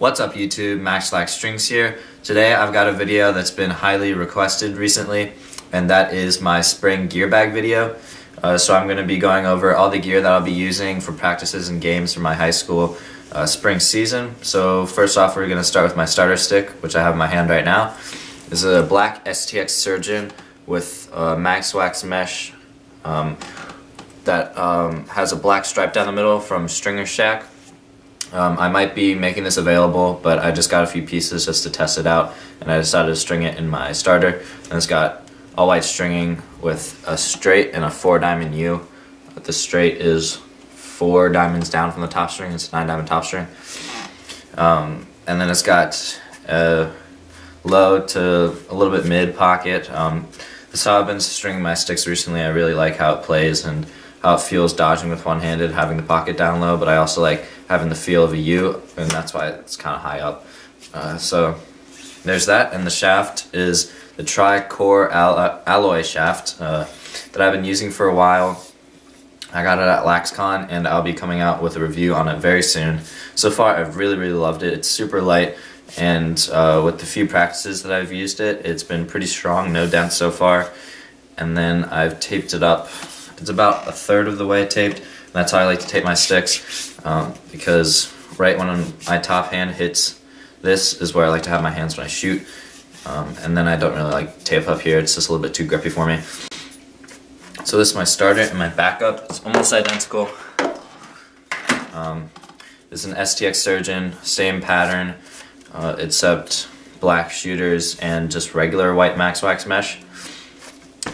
What's up YouTube, Max Lax Strings here. Today I've got a video that's been highly requested recently and that is my spring gear bag video. Uh, so I'm going to be going over all the gear that I'll be using for practices and games for my high school uh, spring season. So first off we're going to start with my starter stick which I have in my hand right now. This is a black STX Surgeon with uh, Max Wax mesh um, that um, has a black stripe down the middle from Stringer Shack. Um, I might be making this available, but I just got a few pieces just to test it out, and I decided to string it in my starter. And it's got all white stringing with a straight and a four diamond U. The straight is four diamonds down from the top string, it's a nine diamond top string. Um, and then it's got a low to a little bit mid pocket. Um, this I've been stringing my sticks recently. I really like how it plays and how it feels dodging with one-handed, having the pocket down low, but I also like having the feel of a U, and that's why it's kind of high up. Uh, so there's that, and the shaft is the tri-core al alloy shaft uh, that I've been using for a while. I got it at LaxCon, and I'll be coming out with a review on it very soon. So far, I've really, really loved it. It's super light, and uh, with the few practices that I've used it, it's been pretty strong, no dents so far. And then I've taped it up it's about a third of the way taped. And that's how I like to tape my sticks um, because right when my top hand hits this is where I like to have my hands when I shoot. Um, and then I don't really like tape up here. It's just a little bit too grippy for me. So this is my starter and my backup. It's almost identical. Um, this is an STX Surgeon, same pattern, uh, except black shooters and just regular white Max Wax mesh.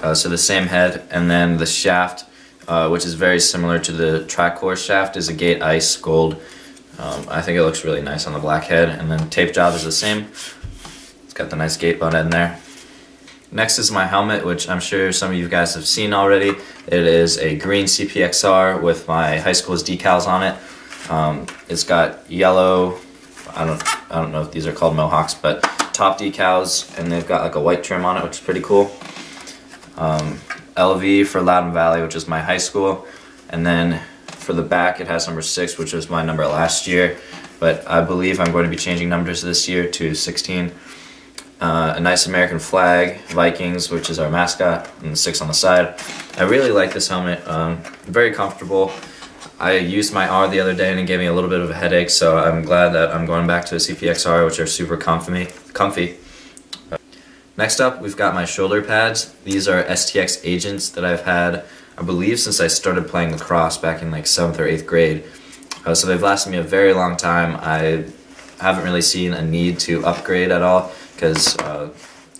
Uh, so the same head, and then the shaft, uh, which is very similar to the Tri-Core shaft, is a Gait Ice Gold. Um, I think it looks really nice on the black head, and then tape job is the same. It's got the nice Gait butt in there. Next is my helmet, which I'm sure some of you guys have seen already. It is a green CPXR with my high school's decals on it. Um, it's got yellow, I don't, I don't know if these are called Mohawks, but top decals, and they've got like a white trim on it, which is pretty cool um, LV for Loudoun Valley, which is my high school, and then for the back it has number 6, which was my number last year, but I believe I'm going to be changing numbers this year to 16. Uh, a nice American flag, Vikings, which is our mascot, and the 6 on the side. I really like this helmet, um, very comfortable. I used my R the other day and it gave me a little bit of a headache, so I'm glad that I'm going back to a CPXR, which are super comfy. comfy. Next up, we've got my shoulder pads. These are STX Agents that I've had, I believe, since I started playing lacrosse back in like 7th or 8th grade. Uh, so they've lasted me a very long time. I haven't really seen a need to upgrade at all because uh,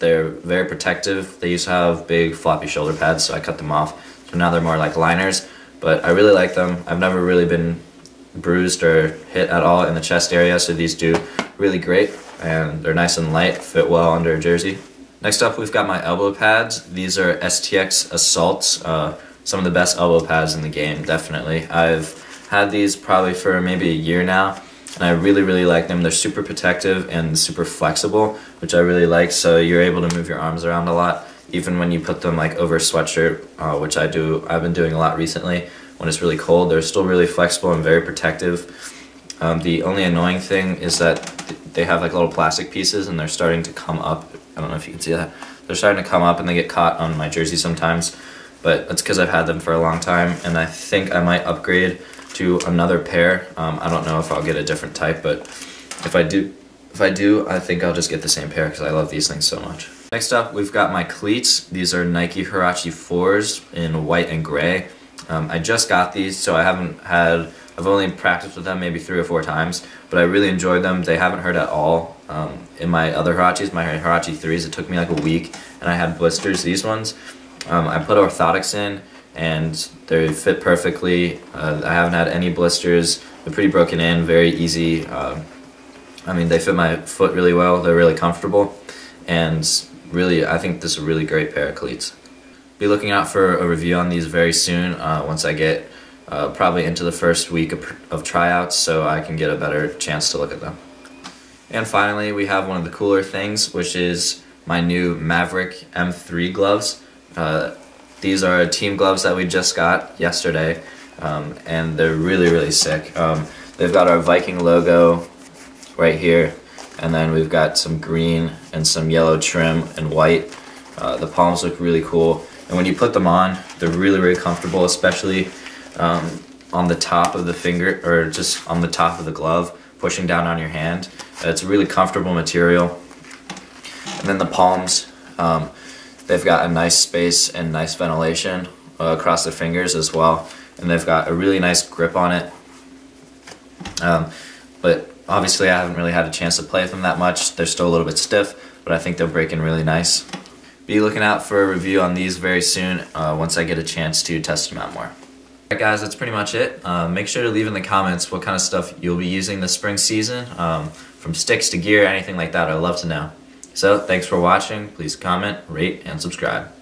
they're very protective. They used to have big floppy shoulder pads, so I cut them off. So now they're more like liners, but I really like them. I've never really been bruised or hit at all in the chest area, so these do really great, and they're nice and light, fit well under a jersey. Next up, we've got my elbow pads. These are STX Assaults, uh, some of the best elbow pads in the game, definitely. I've had these probably for maybe a year now, and I really, really like them. They're super protective and super flexible, which I really like, so you're able to move your arms around a lot, even when you put them like over a sweatshirt, uh, which I do, I've been doing a lot recently. When it's really cold, they're still really flexible and very protective. Um, the only annoying thing is that they have like little plastic pieces and they're starting to come up I don't know if you can see that. They're starting to come up and they get caught on my jersey sometimes, but that's because I've had them for a long time and I think I might upgrade to another pair. Um, I don't know if I'll get a different type, but if I do, if I do, I think I'll just get the same pair because I love these things so much. Next up, we've got my cleats. These are Nike Huarache 4s in white and gray. Um, I just got these, so I haven't had, I've only practiced with them maybe three or four times, but I really enjoyed them. They haven't hurt at all. Um, in my other Huaraches, my Huarache 3s, it took me like a week, and I had blisters. These ones, um, I put orthotics in, and they fit perfectly. Uh, I haven't had any blisters. They're pretty broken in, very easy. Uh, I mean, they fit my foot really well. They're really comfortable, and really, I think this is a really great pair of cleats. Be looking out for a review on these very soon uh, once I get uh, probably into the first week of, of tryouts so I can get a better chance to look at them. And finally, we have one of the cooler things, which is my new Maverik M3 gloves. Uh, these are team gloves that we just got yesterday, um, and they're really, really sick. Um, they've got our Viking logo right here. And then we've got some green and some yellow trim and white. Uh, the palms look really cool. And when you put them on, they're really, really comfortable, especially um, on the top of the finger or just on the top of the glove, pushing down on your hand. It's a really comfortable material. And then the palms, um, they've got a nice space and nice ventilation uh, across the fingers as well. And they've got a really nice grip on it. Um, but obviously I haven't really had a chance to play with them that much. They're still a little bit stiff, but I think they'll break in really nice. Be looking out for a review on these very soon uh, once I get a chance to test them out more. Alright guys, that's pretty much it. Uh, make sure to leave in the comments what kind of stuff you'll be using this spring season, um, from sticks to gear, anything like that. I'd love to know. So, thanks for watching. Please comment, rate, and subscribe.